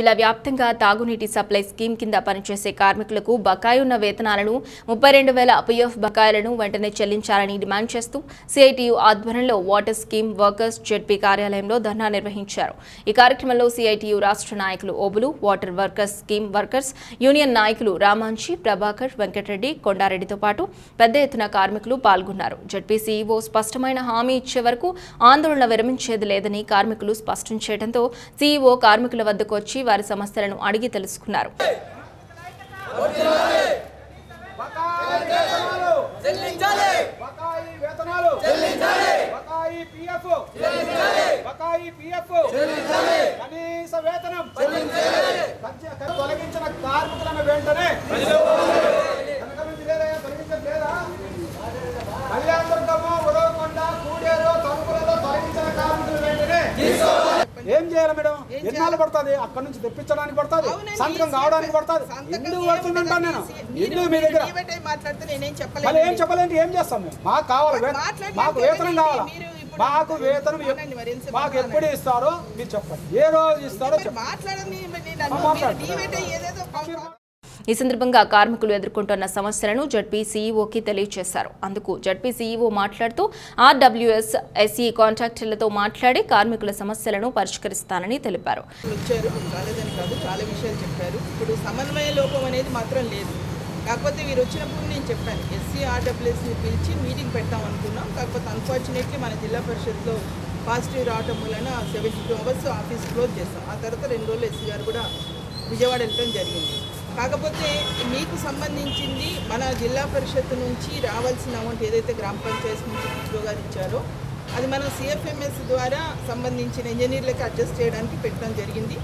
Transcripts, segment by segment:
జిల్లా వ్యాప్తంగా తాగునీటి సప్లై స్కీమ్ కింద పనిచేసే కార్మికులకు బకాయి ఉన్న వేతనాలను ముప్పై రెండు వేల పిఎఫ్ బకాయిలను వెంటనే చెల్లించాలని డిమాండ్ చేస్తూ సిఐటియు ఆధ్వర్యంలో వాటర్ స్కీమ్ వర్కర్స్ జెడ్పీ కార్యాలయంలో ధర్నా నిర్వహించారు. ఈ కార్యక్రమంలో సిఐటియు రాష్ట్ర నాయకులు Obulu water workers scheme workers union నాయకులు రామాంచి ప్రభాకర్ వెంకటరెడ్డి కొండారెడ్డితో పాటు పెద్ద ఎత్తున కార్మికులు పాల్గొన్నారు. జెడ్పీ సీఈఓ స్పష్టమైన హామీ ఇచ్చే వరకు ఆందోళన విరమించేది లేదని కార్మికులు స్పష్టం చేయడంతో సీఈఓ కార్మికుల వద్దకు వచ్చి వారి సమస్యలను అడిగి తెలుసుకున్నారు. కనీస వేతనం. తొలగించిన కార్మికులను వెంటనే ఎన్నాళ్ళు పడుతుంది? అక్కడ నుంచి తెప్పించడానికి పడుతుంది? సంతకం కావడానికి పడుతుంది? ఎందుకు ఏముండదు పడుతుందంటాను నేను? ఎందుకు మీ దగ్గర? చెప్పలేదు మళ్ళీ ఏం చెప్పాలంటే ఏం చేస్తాం మేము? మాకు కావాలి మాకు వేతనం కావాలా? మాకు వేతనం మాకు ఎప్పుడు ఇస్తారో మీరు చెప్పండి. ఏ రోజు ఇస్తారో చెప్పండి. ఈ సందర్భంగా కార్మికులు ఎదుర్కొంటున్న సమస్యలను జడ్పీ సీఈఓకి తెలియజేశారు. అందుకు జడ్పీ సీఈఓ మాట్లాడుతూ ఆర్డబ్ల్యూఎస్ ఎస్ఈ కాంట్రాక్టర్లతో మాట్లాడి కార్మికుల సమస్యలను పరిష్కరిస్తానని తెలిపారు. కాదు చాలా విషయాలు చెప్పారు. ఇప్పుడు లోపం అనేది మాత్రం లేదు. కాకపోతే వీరు వచ్చినప్పుడు నేను చెప్పాను ఎస్సీ ఆర్డబ్ల్యూఎస్ని పిలిచి మీటింగ్ పెడతాం అనుకున్నాం. కాకపోతే అన్ఫార్చునేట్లీ మన జిల్లా పరిషత్లో పాజిటివ్ రావటం వలన seventy two hours office close చేస్తాం. ఆ తర్వాత రెండు రోజులు ఎస్సీ గారు కూడా విజయవాడ వెళ్ళడం జరిగింది. కాకపోతే మీకు సంబంధించింది మన జిల్లా పరిషత్ నుంచి రావాల్సిన అమౌంట్ ఏదైతే గ్రామ పంచాయతీ నుంచి పిఓ గారు ఇచ్చారో అది మనం సిఎఫ్ఎంఎస్ ద్వారా సంబంధించిన ఇంజనీర్లకి అడ్జస్ట్ చేయడానికి పెట్టడం జరిగింది.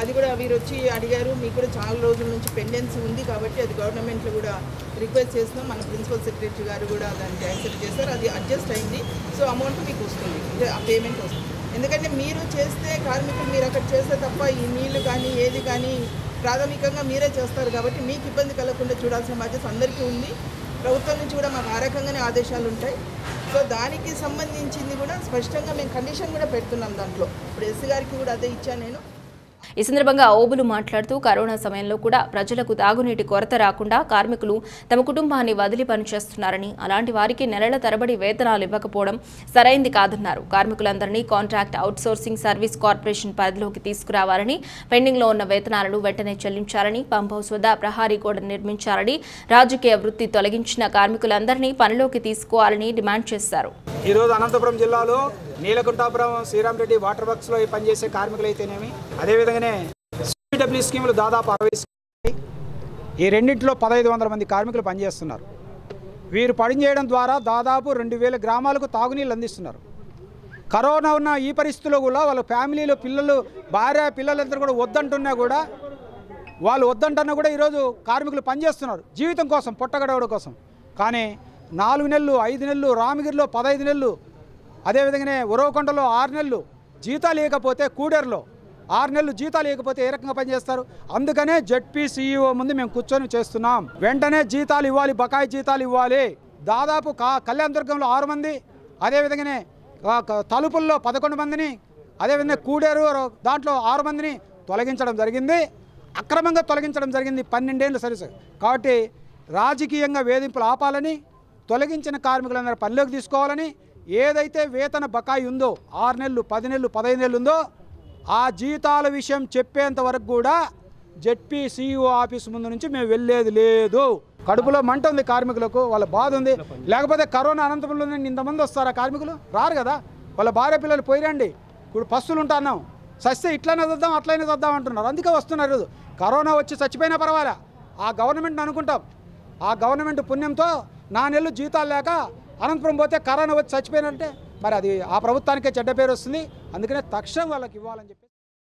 అది కూడా వీరు వచ్చి అడిగారు మీకు కూడా చాలా రోజుల నుంచి పెండెన్సీ ఉంది కాబట్టి అది గవర్నమెంట్లో కూడా రిక్వెస్ట్ చేస్తున్నాం. మన ప్రిన్సిపల్ సెక్రటరీ గారు కూడా దానికి యాక్సెప్ట్ చేశారు. అది అడ్జస్ట్ అయింది. సో అమౌంట్ మీకు వస్తుంది. ఆ పేమెంట్ వస్తుంది. ఎందుకంటే మీరు చేస్తే కార్మికులు మీరు అక్కడ చేస్తే తప్ప ఈ నీళ్ళు కానీ ఏది కానీ ప్రాథమికంగా మీరే చేస్తారు కాబట్టి మీకు ఇబ్బంది కలగకుండా చూడాల్సిన బాధ్యత అందరికీ ఉంది. ప్రభుత్వం నుంచి కూడా మాకు ఆ రకంగానే ఆదేశాలు ఉంటాయి. సో దానికి సంబంధించింది కూడా స్పష్టంగా మేము కండిషన్ కూడా పెడుతున్నాం దాంట్లో. ఇప్పుడు ఎస్సీ గారికి కూడా అదే ఇచ్చాను నేను. ఈ సందర్భంగా ఓబులు మాట్లాడుతూ కరోనా సమయంలో కూడా ప్రజలకు తాగునీటి కొరత రాకుండా కార్మికులు తమ కుటుంబాన్ని వదిలి పనిచేస్తున్నారని అలాంటి వారికి నెలల తరబడి వేతనాలు ఇవ్వకపోవడం సరైంది కాదన్నారు. కార్మికులందరినీ కాంట్రాక్ట్ అవుట్సోర్సింగ్ సర్వీస్ కార్పొరేషన్ పరిధిలోకి తీసుకురావాలని పెండింగ్లో ఉన్న వేతనాలను వెంటనే చెల్లించాలని పంప్ హౌస్ వద్ద ప్రహారీ గోడ నిర్మించాలని రాజకీయ వృత్తి తొలగించిన కార్మికులందరినీ పనిలోకి తీసుకోవాలని డిమాండ్ చేశారు. ఈరోజు అనంతపురం జిల్లాలో నీలకుంటాపురం శ్రీరామరెడ్డి వాటర్ వర్క్స్లో పనిచేసే కార్మికులు అయితేనేమి అదేవిధంగానే సిడబ్ల్యూ స్కీములు దాదాపు అరవై ఈ రెండింటిలో పదహైదు వందల మంది కార్మికులు పనిచేస్తున్నారు. వీరు పనిచేయడం ద్వారా దాదాపు రెండు వేల గ్రామాలకు తాగునీళ్ళు అందిస్తున్నారు. కరోనా ఉన్న ఈ పరిస్థితుల్లో కూడా వాళ్ళ ఫ్యామిలీలో పిల్లలు భార్య పిల్లలందరూ కూడా వద్దంటున్నా కూడా వాళ్ళు వద్దంటన్నా కూడా ఈరోజు కార్మికులు పనిచేస్తున్నారు. జీవితం కోసం పొట్టగడవడం కోసం. కానీ నాలుగు నెలలు ఐదు నెలలు రామగిరిలో పదహైదు నెలలు అదేవిధంగానే ఉరవకొండలో ఆరు నెలలు జీతాలు ఇవ్వకపోతే కూడేరులో ఆరు నెలలు జీతాలు ఇవ్వకపోతే ఏ రకంగా పనిచేస్తారు? అందుకనే జడ్పీ సీఈఓ ముందు మేము కూర్చొని చేస్తున్నాం. వెంటనే జీతాలు ఇవ్వాలి బకాయి జీతాలు ఇవ్వాలి. దాదాపు కా కళ్యాణదుర్గంలో ఆరు మంది అదేవిధంగానే తలుపుల్లో పదకొండు మందిని అదేవిధంగా కూడేరు దాంట్లో ఆరు మందిని తొలగించడం జరిగింది. అక్రమంగా తొలగించడం జరిగింది పన్నెండేళ్ళు సర్వీస్ కాబట్టి రాజకీయంగా వేధింపులు ఆపాలని తొలగించిన కార్మికులందరూ పనిలోకి తీసుకోవాలని ఏదైతే వేతన బకాయి ఉందో ఆరు నెలలు పది నెలలు పదహైదు నెలలు ఉందో ఆ జీతాల విషయం చెప్పేంత వరకు కూడా జెడ్పీ సీఈఓ ఆఫీస్ ముందు నుంచి మేము వెళ్ళేది లేదు. కడుపులో మంట ఉంది కార్మికులకు వాళ్ళ బాధ ఉంది. లేకపోతే కరోనా అనంతపురంలో ఇంతమంది వస్తారా కార్మికులు? రారు కదా. వాళ్ళ భార్య పిల్లలు పోయిరండి ఇప్పుడు పస్తులు ఉంటున్నాం సస్తే ఇట్లనే చద్దాం అట్లనే చద్దాం అంటున్నారు. అందుకే వస్తున్నారు కరోనా వచ్చి చచ్చిపోయినా పర్వాలే? ఆ గవర్నమెంట్ని అనుకుంటాం. ఆ గవర్నమెంట్ పుణ్యంతో నా నెలలు జీతాలు లేక అనంతపురం పోతే కరోనా వచ్చి చచ్చిపోయినంటే మరి అది ఆ ప్రభుత్వానికే చెడ్డ పేరు వస్తుంది. అందుకనే తక్షణం వాళ్ళకి ఇవ్వాలని చెప్పి